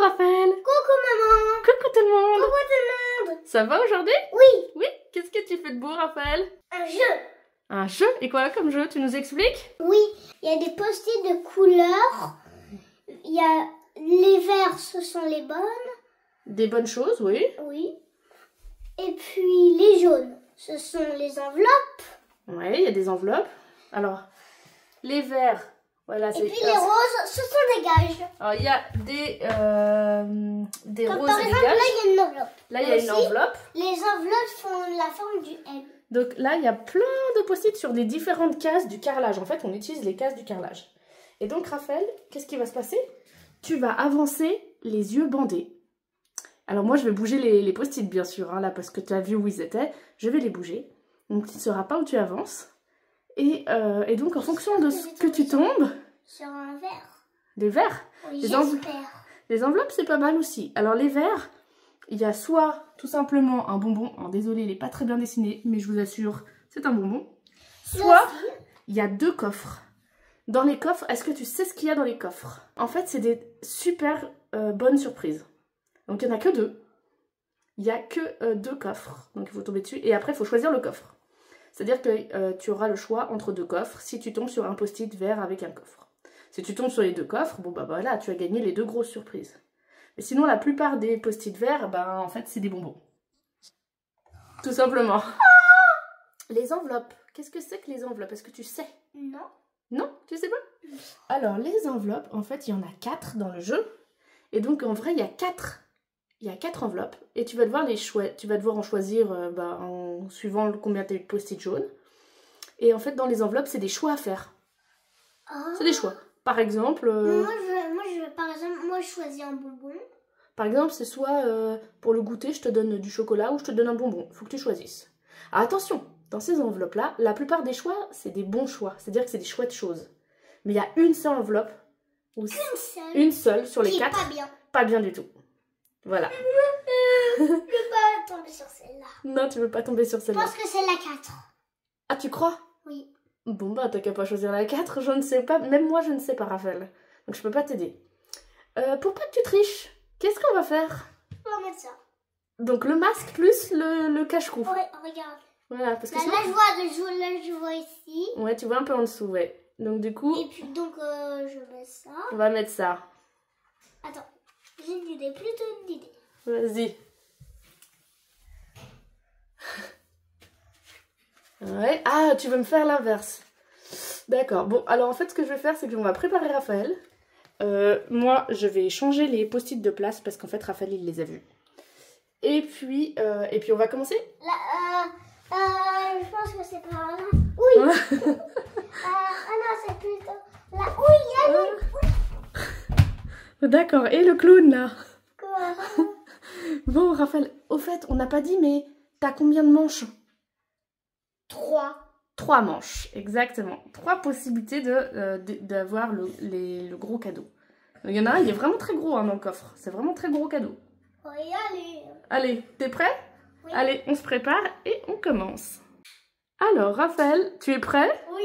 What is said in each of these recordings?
Raphaël. Coucou maman. Coucou tout le monde. Coucou tout le monde. Ça va aujourd'hui? Oui, Oui? Qu'est-ce que tu fais de beau Raphaël? Un jeu. Un jeu? Et quoi comme jeu? Tu nous expliques? Oui, il y a des post-it de couleurs. Il y a les verts, ce sont les bonnes. Des bonnes choses, oui. Oui. Et puis les jaunes, ce sont les enveloppes. Ouais, il y a des enveloppes. Alors, les verts, voilà, Et puis les roses, ce sont des gages. Alors, il y a des, euh, des Comme roses par et des exemple, là, gages. il y a une enveloppe. Là, il y a une enveloppe. Les enveloppes font la forme du L. Donc là, il y a plein de post-it sur des différentes cases du carrelage. En fait, on utilise les cases du carrelage. Et donc, Raphaël, qu'est-ce qui va se passer? Tu vas avancer les yeux bandés. Alors moi, je vais bouger les, les post-it, bien sûr, hein, là, parce que tu as vu où ils étaient. Je vais les bouger. Donc, tu ne sauras pas où tu avances. Et, euh, et donc, en fonction de ce que tu tombes, Sur un verre. les verts, Oui, Les enveloppes. j'espère. les enveloppes, c'est pas mal aussi. Alors, les verts, il y a soit tout simplement un bonbon. Alors, désolé, il n'est pas très bien dessiné, mais je vous assure, c'est un bonbon. Soit il y a deux coffres. Dans les coffres, est-ce que tu sais ce qu'il y a dans les coffres? En fait, c'est des super euh, bonnes surprises. Donc, il n'y en a que deux. Il n'y a que euh, deux coffres. Donc, il faut tomber dessus. Et après, il faut choisir le coffre. C'est-à-dire que euh, tu auras le choix entre deux coffres si tu tombes sur un post-it vert avec un coffre. Si tu tombes sur les deux coffres, bon, bah voilà, tu as gagné les deux grosses surprises. Mais sinon, la plupart des post-it verts, ben, en fait, c'est des bonbons. Tout simplement. Les enveloppes. Qu'est-ce que c'est que les enveloppes? Est-ce que tu sais? Non. non, tu sais pas? Alors, les enveloppes, en fait, il y en a quatre dans le jeu. Et donc, en vrai, il y a quatre. Il y a quatre enveloppes. Et tu vas devoir les Tu vas devoir en choisir euh, bah, en suivant le- combien tu as eu de post-it jaunes. Et en fait, dans les enveloppes, c'est des choix à faire. Ah. C'est des choix. Par exemple, euh, Moi, je, moi, je, par exemple, moi, je choisis un bonbon. par exemple, c'est soit euh, pour le goûter, je te donne du chocolat ou je te donne un bonbon. Il faut que tu choisisses. Alors, attention, dans ces enveloppes-là, la plupart des choix, c'est des bons choix. C'est-à-dire que c'est des chouettes choses. Mais il y a une seule enveloppe où Une seule. une seule sur les qui est quatre, pas bien. pas bien du tout. Voilà. Je peux pas tomber sur celle-là. Non, tu veux pas tomber sur Je celle-là. pense que c'est la 4. Ah, tu crois? Oui. Bon, bah, t'as qu'à pas choisir la 4, je ne sais pas. Même moi, je ne sais pas, Raphaël. Donc, je peux pas t'aider. Euh, pour pas que tu triches, qu'est-ce qu'on va faire? On va mettre ça. Donc, le masque plus le, le cache-cou. Ouais, regarde. Voilà, parce que Là, sinon... là, je vois, je, vois- là, je vois ici. Ouais, tu vois un peu en dessous, ouais. Donc, du coup, Et puis, donc, euh, je mets ça. on va mettre ça. Attends. J'ai une idée, plutôt une idée. Vas-y. Ouais. Ah, tu veux me faire l'inverse. D'accord. Bon, alors en fait, ce que je vais faire, c'est qu'on va préparer Raphaël. Euh, moi, je vais changer les post-it de place parce qu'en fait, Raphaël, il les a vus. Et puis, euh, et puis on va commencer. Là, euh, euh, je pense que c'est par là. Oui. euh, ah non, c'est plutôt là. Oui, là, oui. D'accord. Et le clown là. Quoi Bon, Raphaël, au fait, on n'a pas dit, mais t'as combien de manches? 3. Trois manches, exactement. Trois possibilités de, euh, de- d'avoir le, les- le gros cadeau. Il y en a un, il est vraiment très gros hein, dans le coffre. C'est vraiment très gros cadeau. Oui, allez. Allez, t'es prêt? Oui. Allez, on se prépare et on commence. Alors, Raphaël, tu es prêt? Oui.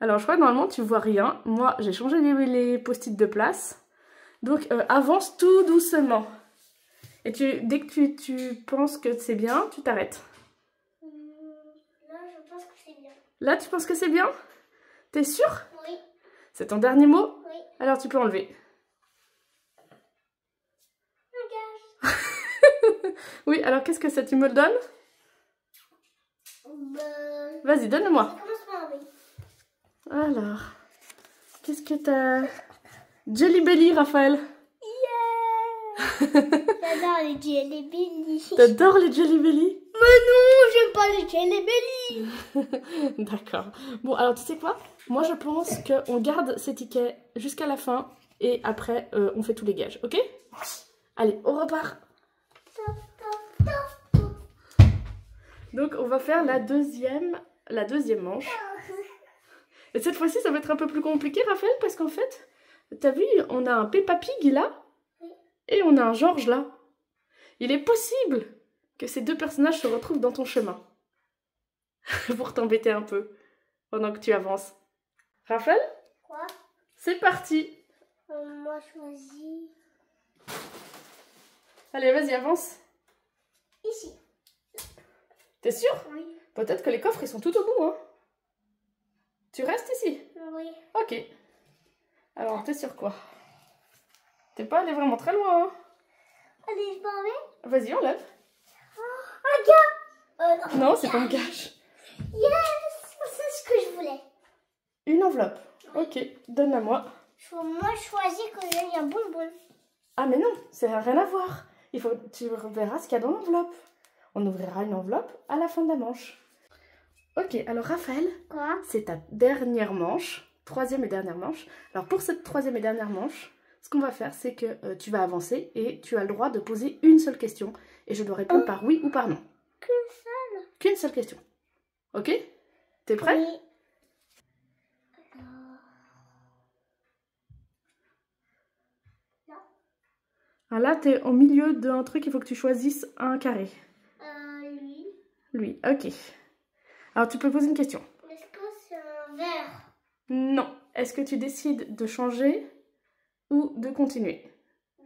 Alors, je crois que normalement, tu vois rien. Moi, j'ai changé les, les post-it de place. Donc, euh, avance tout doucement. Et tu, dès que tu, tu penses que c'est bien, tu t'arrêtes. Hum, Là, je pense que c'est bien. Là, tu penses que c'est bien? T'es sûr? Oui. C'est ton dernier mot? Oui. Alors, tu peux enlever. Oui, alors qu'est-ce que ça Tu me le donnes Ben, Vas-y, oui. Alors, qu'est-ce que t'as? Jelly Belly, Raphaël. J'adore les jelly belly. T'adores les Jelly Belly? Mais non, j'aime pas les jelly belly. D'accord. Bon, alors tu sais quoi? Moi, je pense qu'on garde ces tickets jusqu'à la fin et après, euh, on fait tous les gages, ok? Allez, on repart. Donc, on va faire la deuxième, la deuxième manche. Et cette fois-ci, ça va être un peu plus compliqué, Raphaël, parce qu'en fait, t'as vu, on a un Peppa Pig là Oui. et on a un George là. Il est possible que ces deux personnages se retrouvent dans ton chemin. Pour t'embêter un peu pendant que tu avances. Raphaël, Quoi? C'est parti. Euh, Moi, choisis. Allez, vas-y, avance. Ici. T'es sûr? Oui. Peut-être que les coffres, ils sont tout au bout, hein Tu restes ici? Oui. Ok. Alors, t'es sur quoi? T'es pas allé vraiment très loin, hein? Allez, je m'en vais. Vas-y, enlève. Un gars. Euh, non. Non, c'est pas un gage. Yes C'est ce que je voulais. Une enveloppe. Ok, donne-la moi. Je- Moi, je choisis que j'ai un bonbon. Ah, mais non, ça n'a rien à voir. Il faut, tu verras ce qu'il y a dans l'enveloppe. On ouvrira une enveloppe à la fin de la manche. Ok, alors Raphaël, c'est ta dernière manche, troisième et dernière manche. Alors pour cette troisième et dernière manche, ce qu'on va faire, c'est que euh, tu vas avancer et tu as le droit de poser une seule question. Et je dois répondre par oui ou par non. Qu'une seule. Qu'une seule question. Ok? T'es prêt? Oui. Ah là, t'es au milieu d'un truc, il faut que tu choisisses un carré. Euh, lui. Lui, ok. Alors tu peux poser une question. Est-ce que c'est un verre Non. Est-ce que tu décides de changer ou de continuer?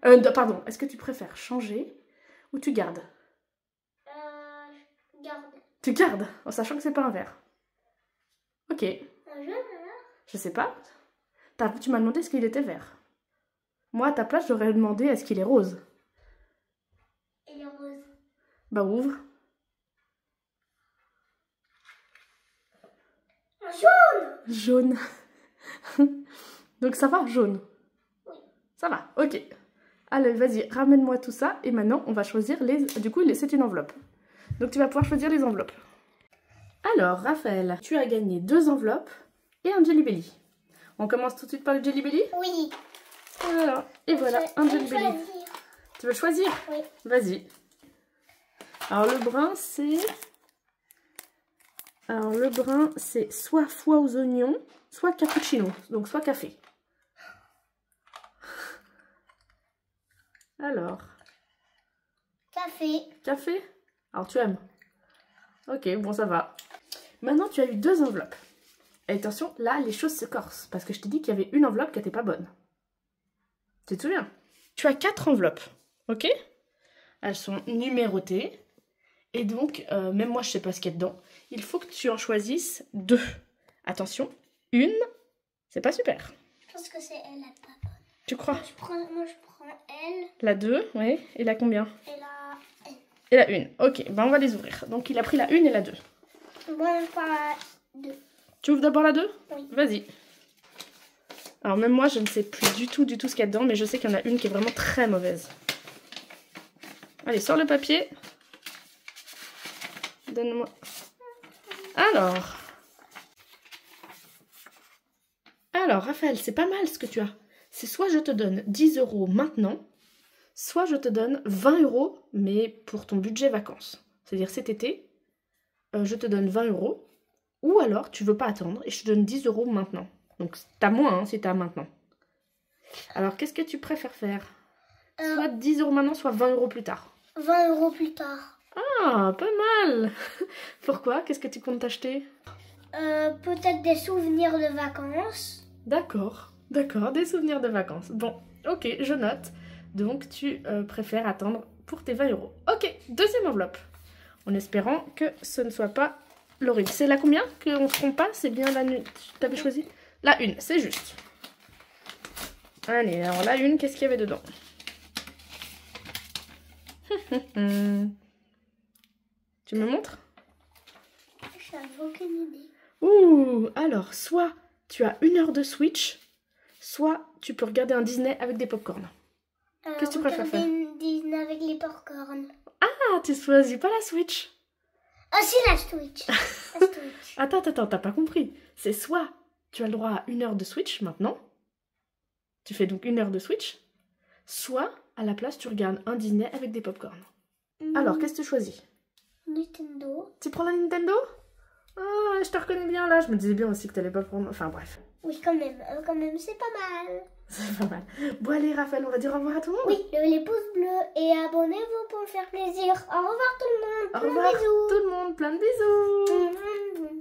Euh, de- Pardon, est-ce que tu préfères changer ou tu gardes? Euh, je garde. Tu gardes, en sachant que c'est pas un verre. Ok, Un jaune alors je sais pas. Tu m'as demandé est-ce qu'il était vert. Moi, à ta place, j'aurais demandé est-ce qu'il est rose. Il est rose. Bah ouvre. Jaune Jaune. Donc ça va, jaune Oui. Ça va, ok. Allez, vas-y, ramène-moi tout ça. Et maintenant, on va choisir les... Du coup, c'est une enveloppe. Donc tu vas pouvoir choisir les enveloppes. Alors, Raphaël, tu as gagné deux enveloppes et un Jelly Belly. On commence tout de suite par le Jelly Belly Oui. Voilà. Et voilà, Je- un je Jelly Belly. choisir. Tu veux choisir Oui. Vas-y. Alors le brun c'est... Alors le brun c'est soit foie aux oignons, soit cappuccino, donc soit café. Alors, Café. café? Alors tu aimes? Ok, bon ça va. Maintenant tu as eu deux enveloppes. Et attention, là les choses se corsent, parce que je t'ai dit qu'il y avait une enveloppe qui n'était pas bonne. Tu te souviens? Tu as quatre enveloppes, ok? Elles sont numérotées. Et donc, euh, même moi je sais pas ce qu'il y a dedans. Il faut que tu en choisisses deux. Attention, une, c'est pas super. Je pense que c'est elle, la papa. Tu crois? Je prends, moi, je prends elle La deux, oui. Et la combien? Et la elle. Et la une. Ok, ben on va les ouvrir. Donc il a pris la une et la deux. Moi, je prends la deux. Tu ouvres d'abord la 2 Oui. Vas-y. Alors même moi, je ne sais plus du tout, du tout ce qu'il y a dedans, mais je sais qu'il y en a une qui est vraiment très mauvaise. Allez, sors le papier. Donne-moi. Alors. Alors, Raphaël, c'est pas mal ce que tu as. C'est soit je te donne 10 euros maintenant, soit je te donne 20 euros, mais pour ton budget vacances. C'est-à-dire cet été, euh, je te donne 20 euros, ou alors, tu veux pas attendre et je te donne 10 euros maintenant. Donc, t'as moins hein, si t'as maintenant. Alors, qu'est-ce que tu préfères faire? Euh, Soit 10 euros maintenant, soit 20 euros plus tard. 20 euros plus tard. Ah, pas mal Pourquoi? Qu'est-ce que tu comptes t'acheter? Euh, Peut-être des souvenirs de vacances. D'accord, d'accord, des souvenirs de vacances. Bon, ok, je note. Donc, tu euh, préfères attendre pour tes 20 euros. Ok, deuxième enveloppe. En espérant que ce ne soit pas l'horrible. C'est la combien qu'on se trompe pas? C'est bien la nuit. Tu avais choisi? La une, c'est juste. Allez, alors la une, qu'est-ce qu'il y avait dedans? Tu me montres? Je n'avais aucune idée. Ouh, alors, soit tu as une heure de Switch, soit tu peux regarder un Disney avec des popcorn. Euh, Qu'est-ce que tu préfères une Disney avec les popcorn. Ah, tu choisis pas la Switch Ah si, la Switch. la Switch. Attends, attends, attends, t'as pas compris. C'est soit tu as le droit à une heure de Switch maintenant, tu fais donc une heure de Switch, soit à la place tu regardes un Disney avec des popcorn. Alors, qu'est-ce que tu choisis? Nintendo. Tu prends la Nintendo? Ah, je te reconnais bien là, je me disais bien aussi que t'allais pas prendre... Enfin bref, Oui, quand même. euh, quand même, c'est pas mal. c'est pas mal. Bon allez Raphaël, on va dire au revoir à tout le monde Oui, le- les pouces bleus et abonnez-vous pour me faire plaisir. Au revoir tout le monde. Au de revoir bisous. tout le monde, plein de bisous Bisous.